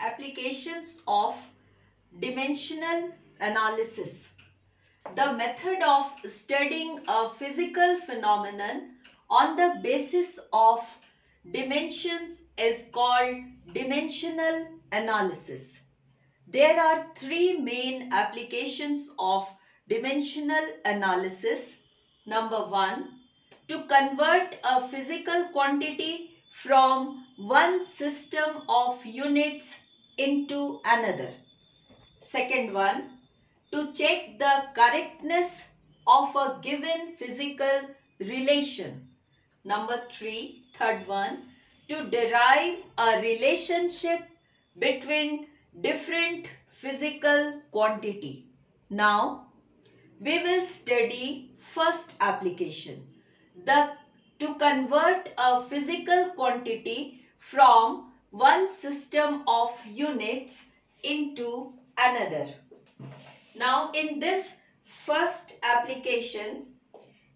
Applications of dimensional analysis. The method of studying a physical phenomenon on the basis of dimensions is called dimensional analysis. There are three main applications of dimensional analysis. Number one, to convert a physical quantity from one system of units into another. Second one, to check the correctness of a given physical relation. Number three, third one, to derive a relationship between different physical quantity. Now, we will study first application. The to convert a physical quantity from one system of units into another. Now in this first application,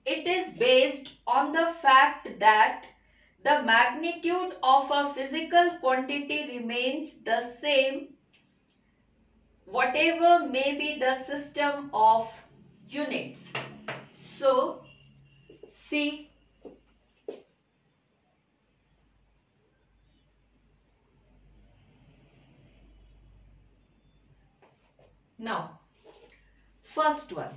it is based on the fact that the magnitude of a physical quantity remains the same whatever may be the system of units. So, see Now, first one,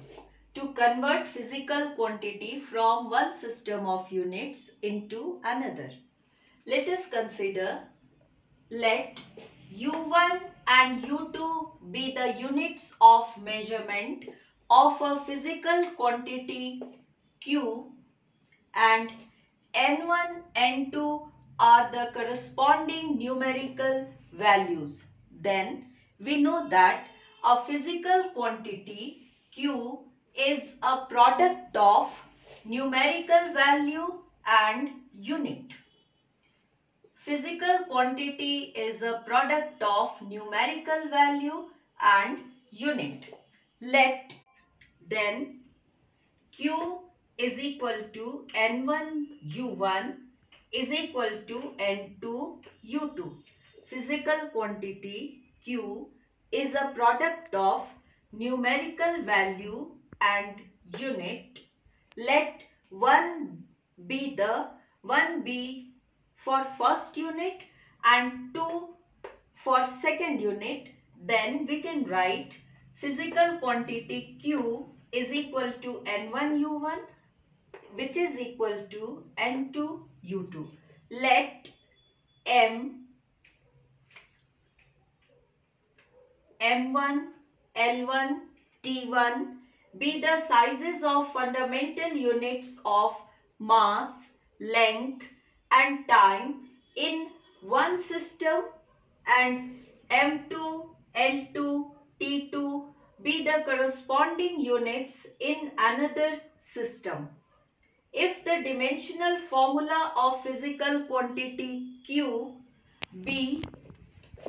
to convert physical quantity from one system of units into another. Let us consider, let U1 and U2 be the units of measurement of a physical quantity Q and N1, N2 are the corresponding numerical values. Then we know that a physical quantity Q is a product of numerical value and unit. Physical quantity is a product of numerical value and unit. Let then Q is equal to N1 U1 is equal to N2 U2. Physical quantity Q is a product of numerical value and unit. Let 1 be the 1 be for first unit and 2 for second unit. Then we can write physical quantity Q is equal to N1 U1 which is equal to N2 U2. Let M M1, L1, T1 be the sizes of fundamental units of mass, length and time in one system and M2, L2, T2 be the corresponding units in another system. If the dimensional formula of physical quantity Q be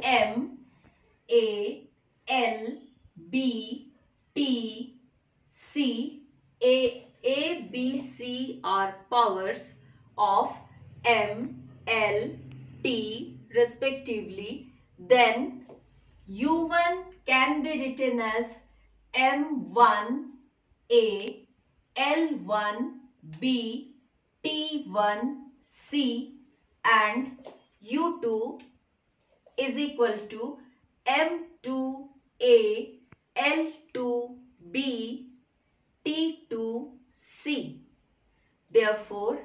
M, A, L, B, T, C, A, A, B, C are powers of M, L, T respectively, then U1 can be written as M1, A, L1, B, T1, C and U2 is equal to M2, a, L2, B, T2, C. Therefore,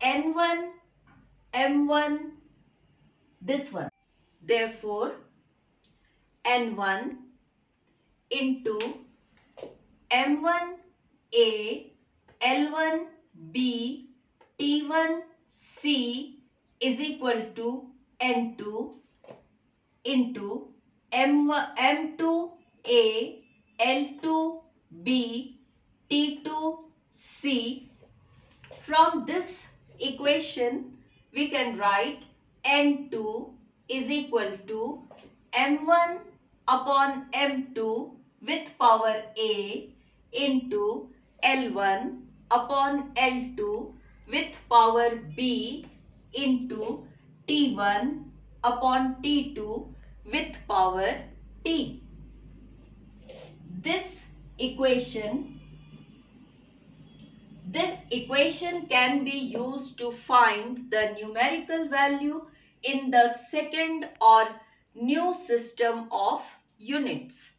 N1, M1, this one. Therefore, N1 into M1, A, L1, B, T1, C is equal to N2 into M, M2A, L2B, T2C. From this equation, we can write N2 is equal to M1 upon M2 with power A into L1 upon L2 with power B into T1 upon T2 with power t. This equation this equation can be used to find the numerical value in the second or new system of units.